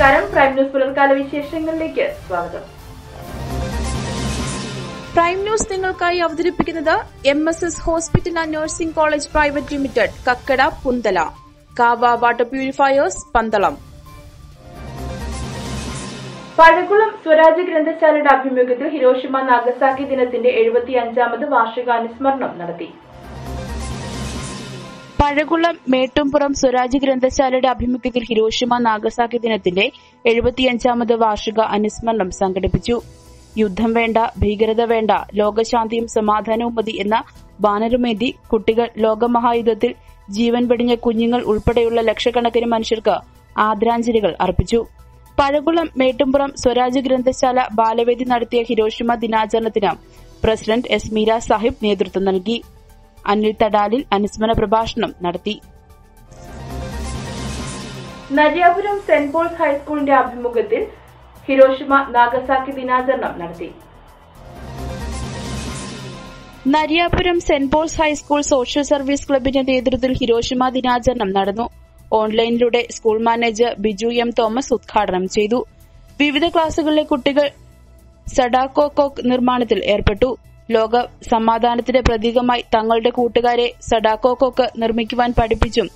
നമസ്കാരം. Prime news പുലർക്കാല വിശേഷങ്ങളിലേക്ക് സ്വാഗതം. പ്രൈം ന്യൂസ് നിങ്ങൾക്കായി അവതരിപ്പിക്കുന്നത് M S S hospital and nursing college private limited Kakkada Punthala. Kava water purifiers Pandalam. Pazhakulam Swaraj ഗ്രന്ഥശാലയുടെ ആഭിമുഖ്യത്തിൽ Hiroshima Nagasaki ദിനത്തിന്റെ എഴുപത്തിയഞ്ചാമത് വാർഷികാനുസ്മരണം നടത്തി. പഴകുളം മേട്ടുംപുറം സ്വരാജ് ഗ്രന്ഥശാലയുടെ ആഭിമുഖ്യത്തിൽ ഹിരോഷിമ നാഗസാക്കി ദിനത്തിന്റെ എഴുപത്തിയഞ്ചാമത് വാർഷിക അനുസ്മരണം സംഘടിപ്പിച്ചു. യുദ്ധം വേണ്ട ഭീകരത വേണ്ട ലോകശാന്തിയും സമാധാനവും മതി എന്ന ബാനറുമേന്തി കുട്ടികൾ ലോകമഹായുദ്ധത്തിൽ ജീവൻ വെടിഞ്ഞ കുഞ്ഞുങ്ങൾ ഉൾപ്പെടെയുള്ള ലക്ഷക്കണക്കിന് മനുഷ്യർക്ക് ആദരാഞ്ജലികൾ അർപ്പിച്ചു. പഴകുളം മേട്ടുംപുറം സ്വരാജ് ഗ്രന്ഥശാല ബാലവേദി നടത്തിയ ഹിരോഷിമ ദിനാചരണത്തിന് പ്രസിഡന്റ് എസ് മീര സാഹിബ് നേതൃത്വം നൽകി. അനിൽ തടാലിൽ അനുസ്മരണ പ്രഭാഷണം നടത്തി. നരിയാപുരം സെന്റ് പോൾസ് ഹൈസ്കൂളിന്റെ ആഭിമുഖ്യത്തിൽ ഹിരോഷിമ നാഗസാക്കി ദിനാചരണം നടത്തി. Nariyapuram saint Paul's high school social service ക്ലബിന്റെ നേതൃത്വത്തിൽ ഹിരോഷിമ ദിനാചരണം നടന്നു. ഓൺലൈനിലൂടെ school manager Biju M Thomas ഉദ്ഘാടനം ചെയ്തു. വിവിധ ക്ലാസുകളിലെ കുട്ടികൾ സഡാക്കോ കോക്ക് നിർമ്മാണത്തിൽ ഏർപ്പെട്ടു. ലോക സമാധാനത്തിന്റെ പ്രതീകമായി തങ്ങളുടെ കൂട്ടുകാരെ സഡാക്കോക്കോക്ക് നിർമ്മിക്കുവാൻ പഠിപ്പിച്ചും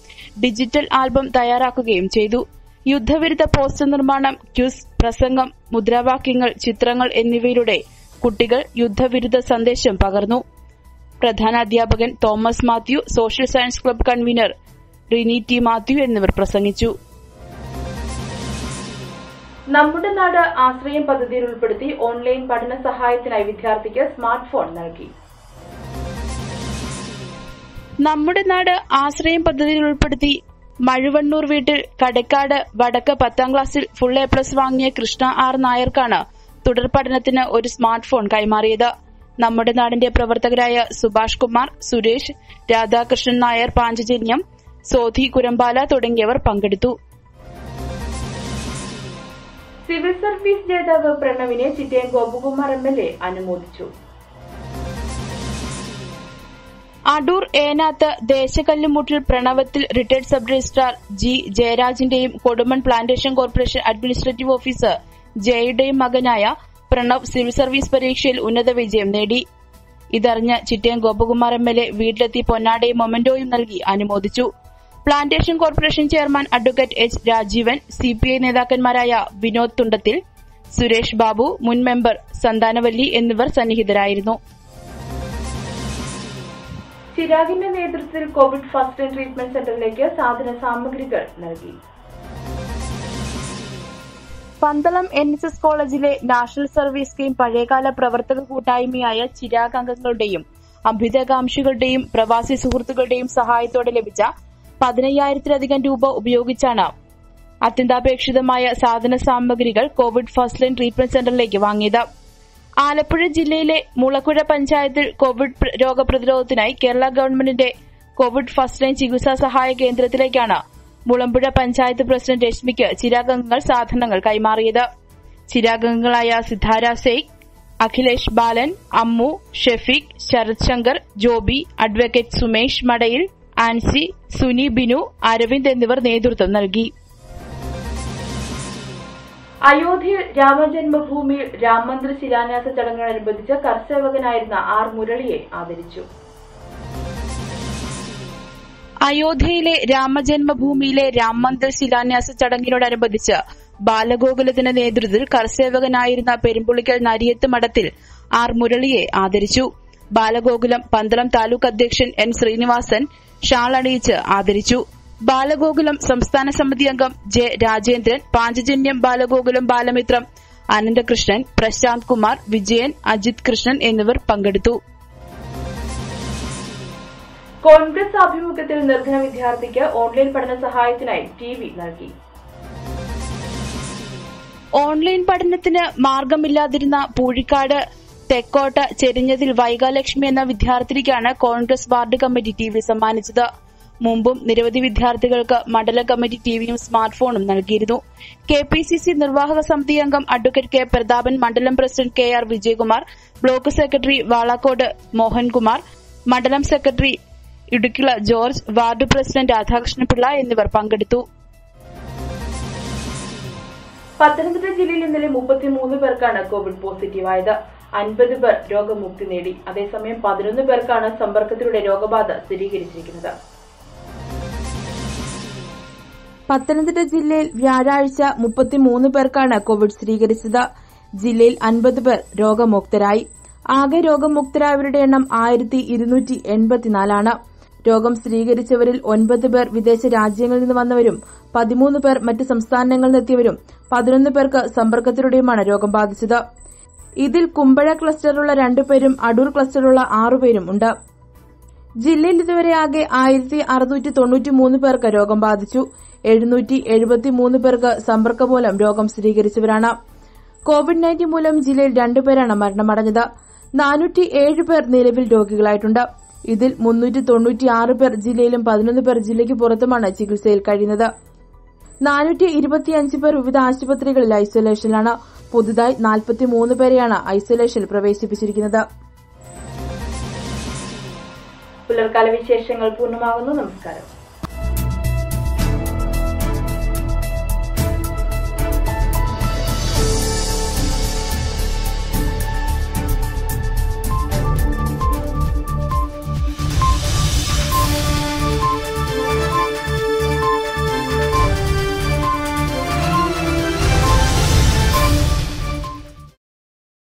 ഡിജിറ്റൽ ആൽബം തയ്യാറാക്കുകയും ചെയ്തു. യുദ്ധവിരുദ്ധ പോസ്റ്റർ നിർമ്മാണം ക്യൂസ് പ്രസംഗം മുദ്രാവാക്യങ്ങൾ ചിത്രങ്ങൾ എന്നിവയിലൂടെ കുട്ടികൾ യുദ്ധവിരുദ്ധ സന്ദേശം പകർന്നു. പ്രധാന അധ്യാപകൻ Thomas Mathew social science club convener Rini T Mathew എന്നിവർ പ്രസംഗിച്ചു. നമ്മുടെ നാട് ആശ്രയം പദ്ധതിയിൽ ഉൾപ്പെടുത്തി ഓൺലൈൻ പഠന സഹായത്തിനായി വിദ്യാർത്ഥിക്ക് സ്മാർട്ട് ഫോൺ നൽകി. നമ്മുടെ നാട് ആശ്രയം പദ്ധതിയിൽ ഉൾപ്പെടുത്തി മഴുവണ്ണൂർ വീട്ടിൽ കടക്കാട് വടക്ക് പത്താം ക്ലാസ്സിൽ ഫുൾ എ പ്ലസ് വാങ്ങിയ കൃഷ്ണ ആർ നായർക്കാണ് തുടർ പഠനത്തിന് ഒരു സ്മാർട്ട് ഫോൺ കൈമാറിയത്. നമ്മുടെ നാടിന്റെ പ്രവർത്തകരായ സുഭാഷ് കുമാർ സുരേഷ് രാധാകൃഷ്ണൻ നായർ പാഞ്ചജന്യം സോധി കുരമ്പാല തുടങ്ങിയവർ പങ്കെടുത്തു. സിവിൽ സർവീസ് ജേതാവ് പ്രണവിനെ Chittayam Gopakumar M L A അനുമോദിച്ചു. അടൂർ ഏനാത്ത് ദേശകല്ലുമുട്ടിൽ പ്രണവത്തിൽ retired sub registrar G ജയരാജിന്റെയും Kodumon plantation corporation administrative officer ജയയുടെയും മകനായ പ്രണവ് സിവിൽ സർവീസ് പരീക്ഷയിൽ ഉന്നത വിജയം നേടി. ഇതറിഞ്ഞ് Chittayam Gopakumar M L A വീട്ടിലെത്തി പൊന്നാടയും മൊമെന്റോയും നൽകി അനുമോദിച്ചു. Plantation corporation chairman advocate H Rajeevan CPI നേതാക്കന്മാരായ Vinod Thundathil Suresh Babu മുൻ മെമ്പർ സന്താനവല്ലി എന്നിവർ സന്നിഹിതരായിരുന്നു. ചിരാഗിന്റെ നേതൃത്വത്തിൽ കോവിഡ് ഫസ്റ്റ് ട്രീറ്റ്മെന്റ് സെന്ററിലേക്ക് സാധന സാമഗ്രികൾ നൽകി. പന്തളം എൻ എസ് എസ് കോളേജിലെ നാഷണൽ സർവീസ് സ്കീം പഴയകാല പ്രവർത്തക കൂട്ടായ്മയായ ചിരാഗ് അംഗങ്ങളുടെയും അഭ്യുതകാംക്ഷികളുടെയും പ്രവാസി സുഹൃത്തുക്കളുടെയും സഹായത്തോടെ ലഭിച്ച പതിനയ്യായിരത്തിലധികം രൂപ ഉപയോഗിച്ചാണ് അത്യന്താപേക്ഷിതമായ സാധന സാമഗ്രികൾ കോവിഡ് ഫസ്റ്റ് ലൈൻ ട്രീറ്റ്മെന്റ് സെന്ററിലേക്ക് വാങ്ങിയത്. ആലപ്പുഴ ജില്ലയിലെ മുളക്കുഴ പഞ്ചായത്തിൽ കോവിഡ് പ്ര- രോഗപ്രതിരോധത്തിനായി കേരള ഗവൺമെന്റിന്റെ കോവിഡ് ഫസ്റ്റ് ലൈൻ ചികിത്സാ സഹായ കേന്ദ്രത്തിലേക്കാണ് മുളമ്പുഴ പഞ്ചായത്ത് പ്രസിഡന്റ് രശ്മിക്ക് ചിരാഗംഗങ്ങൾ സാധനങ്ങൾ കൈമാറിയത്. ചിരാഗംഗങ്ങളായ സിദ്ധാര സെയ്ഖ് അഖിലേഷ് ബാലൻ അമ്മു ഷെഫീഖ് ശരത് ശങ്കർ ജോബി അഡ്വക്കേറ്റ് സുമേഷ് മടയിൽ ആൻസി സുനി ബിനു അരവിന്ദ് എന്നിവർ നേതൃത്വം നൽകി. അയോധ്യയിൽ രാമജന്മഭൂമിയിൽ രാമമന്ദിർ ശിലാന്യാസ ചടങ്ങിനോടനുബന്ധിച്ച് കർസേവകനായിരുന്ന ആർ മുരളിയെ ആദരിച്ചു. അയോധ്യയിലെ രാമജന്മഭൂമിയിലെ രാമമന്ദിർ ശിലാന്യാസ ചടങ്ങിനോടനുബന്ധിച്ച് ബാലഗോകുലത്തിന്റെ നേതൃത്വത്തിൽ കർസേവകനായിരുന്ന പെരുമ്പുളിക്കൽ നരിയത്ത് മഠത്തിൽ ആർ മുരളിയെ ആദരിച്ചു. ബാലഗോകുലം പന്തളം താലൂക്ക് അധ്യക്ഷൻ എൻ ശ്രീനിവാസൻ ഷാൾ അണിയിച്ച് ആദരിച്ചു. ബാലഗോകുലം സംസ്ഥാന സമിതി അംഗം ജെ രാജേന്ദ്രൻ പാഞ്ചജന്യം ബാലഗോകുലം ബാലമിത്രം അനന്തകൃഷ്ണൻ പ്രശാന്ത് കുമാർ വിജയൻ അജിത് കൃഷ്ണൻ എന്നിവർ പങ്കെടുത്തു. കോൺഗ്രസ് ആഭിമുഖ്യത്തിൽ നിർധന വിദ്യാർത്ഥിക്ക് ഓൺലൈൻ പഠന സഹായത്തിനായി ടി വി നൽകി. ഓൺലൈൻ പഠനത്തിന് മാർഗമില്ലാതിരുന്ന പൂഴിക്കാട് തെക്കോട്ട ചെരിഞ്ഞതിൽ വൈകാലക്ഷ്മി എന്ന വിദ്യാർത്ഥിനിക്കാണ് കോൺഗ്രസ് വാർഡ് കമ്മിറ്റി ടി സമ്മാനിച്ചത്. മുമ്പും നിരവധി വിദ്യാർത്ഥികൾക്ക് മണ്ഡല കമ്മിറ്റി ടിവിയും സ്മാർട്ട് ഫോണും നൽകിയിരുന്നു. കെ പി സി സി നിർവാഹക സമിതി അംഗം അഡ്വക്കേറ്റ് കെ പ്രതാപൻ മണ്ഡലം president K R Vijayakumar block secretary Valakkode Mohankumar മണ്ഡലം secretary ഇടുക്കിള George ward president Radhakrishnapillai എന്നിവർ പങ്കെടുത്തു. പത്തനംതിട്ട ജില്ലയിൽ ഇന്നലെ മുപ്പത്തിമൂന്ന് പേർക്കാണ് കോവിഡ് പോസിറ്റീവായത്. അൻപത് പേർ രോഗമുക്തി നേടി. അതേസമയം പതിനൊന്ന് പേർക്കാണ് സമ്പർക്കത്തിലൂടെ രോഗബാധ സ്ഥിരീകരിച്ചിരിക്കുന്നത്. പത്തനംതിട്ട ജില്ലയിൽ വ്യാഴാഴ്ച മുപ്പത്തിമൂന്ന് പേർക്കാണ് കോവിഡ് സ്ഥിരീകരിച്ചത്. ജില്ലയിൽ അൻപത് പേർ രോഗമുക്തരായി. ആകെ രോഗമുക്തരായവരുടെ എണ്ണം ആയിരത്തി ഇരുന്നൂറ്റി എൺപത്തിനാലാണ്. രോഗം സ്ഥിരീകരിച്ചവരിൽ ഒൻപത് പേർ വിദേശ രാജ്യങ്ങളിൽ നിന്ന് വന്നവരും പതിമൂന്ന് പേർ മറ്റ് സംസ്ഥാനങ്ങളിൽ നിന്നെത്തിയവരും പതിനൊന്ന് പേർക്ക് സമ്പർക്കത്തിലൂടെയുമാണ് രോഗം ബാധിച്ചത്. ഇതിൽ കുമ്പഴ ക്ലസ്റ്ററുള്ള രണ്ടുപേരും അടൂർ ക്ലസ്റ്ററുള്ള ആറുപേരും ഉണ്ട്. ജില്ലയിൽ ഇതുവരെ ആകെ ആയിരത്തി അറുന്നൂറ്റി തൊണ്ണൂറ്റിമൂന്ന് പേർക്ക് രോഗം ബാധിച്ചു. എഴുന്നൂറ്റി എഴുപത്തിമൂന്ന് പേർക്ക് സമ്പർക്കം മൂലം രോഗം സ്ഥിരീകരിച്ചവരാണ്. കോവിഡ് നയന്റീൻ മൂലം ജില്ലയിൽ രണ്ടുപേരാണ് മരണമടഞ്ഞത്. നാനൂറ്റി ഏഴ് പേർ നിലവിൽ രോഗികളായിട്ടുണ്ട്. ഇതിൽ മുന്നൂറ്റി തൊണ്ണൂറ്റിയാറ് പേർ ജില്ലയിലും പതിനൊന്ന് പേർ ജില്ലയ്ക്ക് പുറത്തുമാണ് ചികിത്സയിൽ കഴിയുന്നത്. നാനൂറ്റി ഇരുപത്തിയഞ്ച് പേർ വിവിധ ആശുപത്രികളിൽ ഐസൊലേഷനിലാണ്. പുതുതായി നാൽപ്പത്തിമൂന്ന് പേരെയാണ് ഐസൊലേഷനിൽ പ്രവേശിപ്പിച്ചിരിക്കുന്നത്. പുലർക്കാല വിശേഷങ്ങൾ പൂർണമാകുന്നു. നമസ്കാരം.